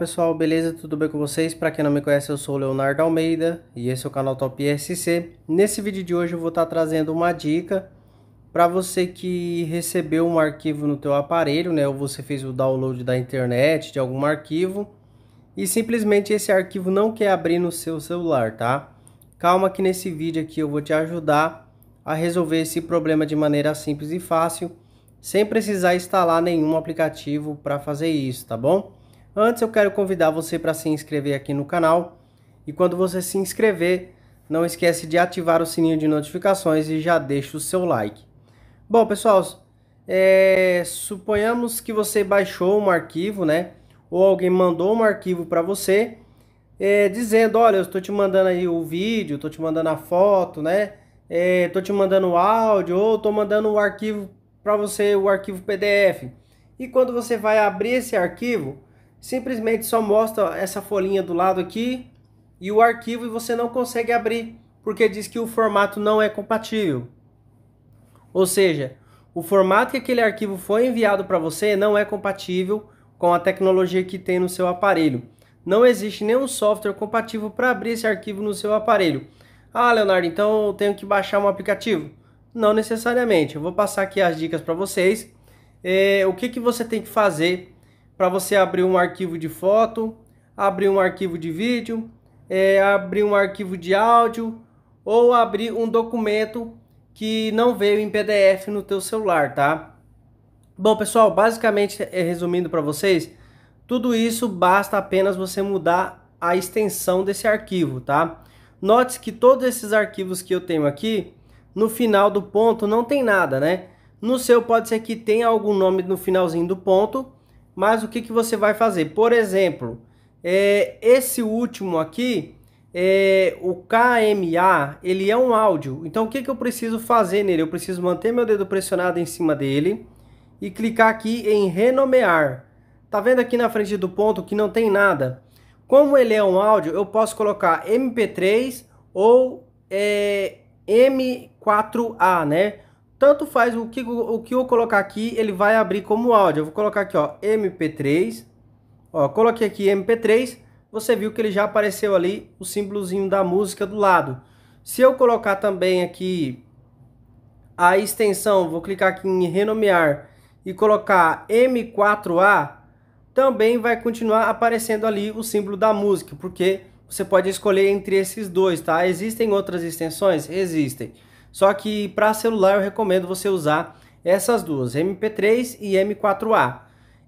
Pessoal, beleza? Tudo bem com vocês? Para quem não me conhece, eu sou o Leonardo Almeida e esse é o canal Top SC. Nesse vídeo de hoje eu vou estar trazendo uma dica para você que recebeu um arquivo no teu aparelho, né? Ou você fez o download da internet de algum arquivo e simplesmente esse arquivo não quer abrir no seu celular, tá? Calma que nesse vídeo aqui eu vou te ajudar a resolver esse problema de maneira simples e fácil, sem precisar instalar nenhum aplicativo para fazer isso, tá bom? Antes eu quero convidar você para se inscrever aqui no canal. E quando você se inscrever, não esquece de ativar o sininho de notificações e já deixa o seu like. Bom, pessoal, é, suponhamos que você baixou um arquivo, né? Ou alguém mandou um arquivo para você, é, dizendo, olha, eu estou te mandando aí o vídeo, estou te mandando a foto, né? Estou é, te mandando o áudio, ou estou mandando o arquivo para você, o arquivo PDF. E quando você vai abrir esse arquivo, simplesmente só mostra essa folhinha do lado aqui e o arquivo e você não consegue abrir porque diz que o formato não é compatível. Ou seja, o formato que aquele arquivo foi enviado para você não é compatível com a tecnologia que tem no seu aparelho. Não existe nenhum software compatível para abrir esse arquivo no seu aparelho. Ah, Leonardo, então eu tenho que baixar um aplicativo? Não necessariamente. Eu vou passar aqui as dicas para vocês. É, o que, que você tem que fazer para você abrir um arquivo de foto, abrir um arquivo de vídeo, é, abrir um arquivo de áudio ou abrir um documento que não veio em PDF no teu celular, tá? Bom, pessoal, basicamente, é, resumindo para vocês, tudo isso basta apenas você mudar a extensão desse arquivo, tá? Note que todos esses arquivos que eu tenho aqui, no final do ponto não tem nada, né? No seu pode ser que tenha algum nome no finalzinho do ponto, mas o que, que você vai fazer? Por exemplo, é, esse último aqui, é, o KMA, ele é um áudio. Então o que, que eu preciso fazer nele? Eu preciso manter meu dedo pressionado em cima dele e clicar aqui em renomear. Tá vendo aqui na frente do ponto que não tem nada? Como ele é um áudio, eu posso colocar MP3 ou é, M4A, né? Tanto faz o que, o que eu colocar aqui, ele vai abrir como áudio. Eu vou colocar aqui, ó, MP3. Ó, coloquei aqui MP3. Você viu que ele já apareceu ali o símbolozinho da música do lado. Se eu colocar também aqui a extensão, vou clicar aqui em renomear e colocar M4A, também vai continuar aparecendo ali o símbolo da música, porque você pode escolher entre esses dois, tá? Existem outras extensões? Existem. Só que para celular eu recomendo você usar essas duas, MP3 e M4A.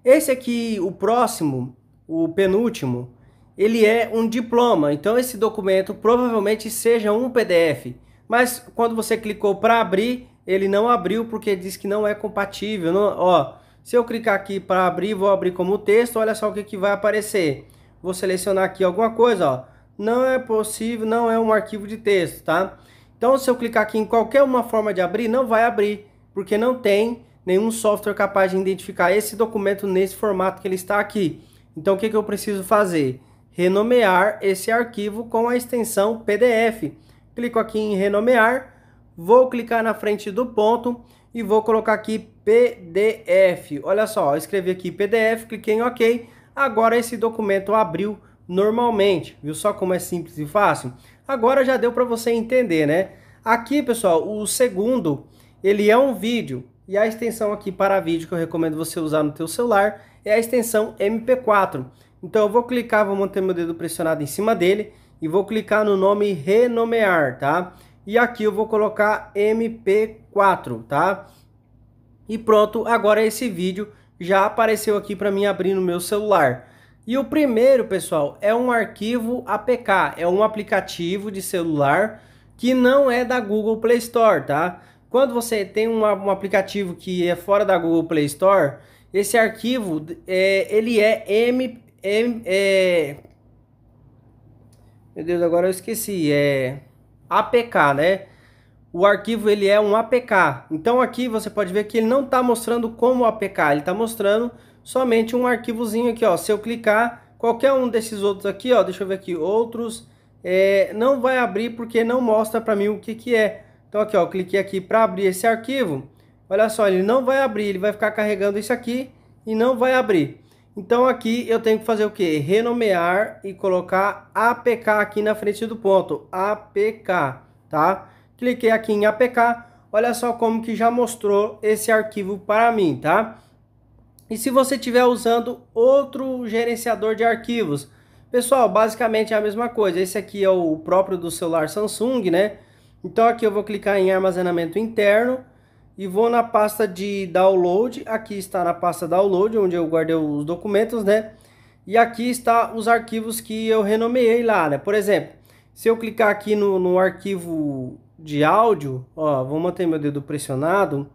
Esse aqui, o próximo, o penúltimo, ele é um diploma. Então esse documento provavelmente seja um PDF. Mas quando você clicou para abrir, ele não abriu porque diz que não é compatível. Não, ó, se eu clicar aqui para abrir, vou abrir como texto, olha só o que, que vai aparecer. Vou selecionar aqui alguma coisa, ó. Não é possível, não é um arquivo de texto, tá? Então, se eu clicar aqui em qualquer uma forma de abrir, não vai abrir, porque não tem nenhum software capaz de identificar esse documento nesse formato que ele está aqui. Então, o que, que eu preciso fazer? Renomear esse arquivo com a extensão PDF. Clico aqui em renomear, vou clicar na frente do ponto e vou colocar aqui PDF. Olha só, escrevi aqui PDF, cliquei em OK. Agora esse documento abriu normalmente. Viu só como é simples e fácil? Agora já deu para você entender, né? Aqui, pessoal, o segundo, ele é um vídeo. E a extensão aqui para vídeo que eu recomendo você usar no teu celular é a extensão MP4. Então eu vou clicar, vou manter meu dedo pressionado em cima dele e vou clicar no nome renomear, tá? E aqui eu vou colocar MP4, tá? E pronto, agora esse vídeo já apareceu aqui para mim abrir no meu celular. E o primeiro, pessoal, é um arquivo APK, é um aplicativo de celular que não é da Google Play Store, tá? Quando você tem um, um aplicativo que é fora da Google Play Store, esse arquivo, é, ele é M, M é... Meu Deus, agora eu esqueci, é APK, né? O arquivo ele é um APK. Então aqui você pode ver que ele não está mostrando como APK, ele está mostrando somente um arquivozinho aqui, ó. Se eu clicar, qualquer um desses outros aqui, ó, deixa eu ver aqui, outros, é, não vai abrir porque não mostra para mim o que que é. Então aqui, ó, cliquei aqui para abrir esse arquivo. Olha só, ele não vai abrir, ele vai ficar carregando isso aqui e não vai abrir. Então aqui eu tenho que fazer o que? Renomear e colocar APK aqui na frente do ponto, APK, tá? Cliquei aqui em APK, olha só como que já mostrou esse arquivo para mim, tá? E se você estiver usando outro gerenciador de arquivos, pessoal, basicamente é a mesma coisa. Esse aqui é o próprio do celular Samsung, né? Então aqui eu vou clicar em armazenamento interno e vou na pasta de download. Aqui está na pasta download, onde eu guardei os documentos, né? E aqui está os arquivos que eu renomeei lá, né? Por exemplo, se eu clicar aqui no, no arquivo de áudio, ó, vou manter meu dedo pressionado.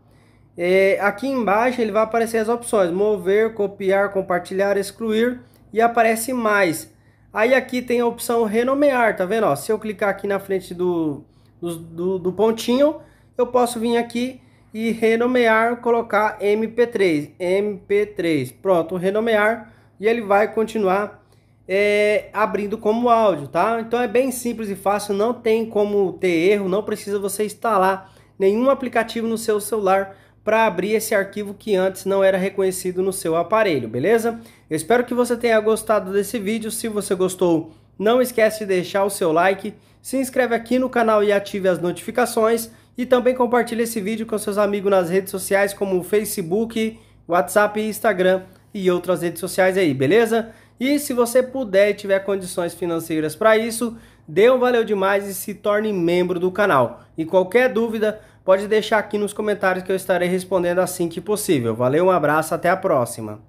É, aqui embaixo ele vai aparecer as opções, mover, copiar, compartilhar, excluir e aparece mais. Aí aqui tem a opção renomear, tá vendo? Ó, se eu clicar aqui na frente do, do, do pontinho, eu posso vir aqui e renomear, colocar MP3, MP3, pronto, renomear e ele vai continuar é, abrindo como áudio, tá? Então é bem simples e fácil, não tem como ter erro, não precisa você instalar nenhum aplicativo no seu celular para abrir esse arquivo que antes não era reconhecido no seu aparelho, beleza? Eu espero que você tenha gostado desse vídeo, se você gostou, não esquece de deixar o seu like, se inscreve aqui no canal e ative as notificações e também compartilhe esse vídeo com seus amigos nas redes sociais como Facebook, WhatsApp, Instagram e outras redes sociais aí, beleza? E se você puder e tiver condições financeiras para isso, dê um valeu demais e se torne membro do canal. E qualquer dúvida, pode deixar aqui nos comentários que eu estarei respondendo assim que possível. Valeu, um abraço, até a próxima.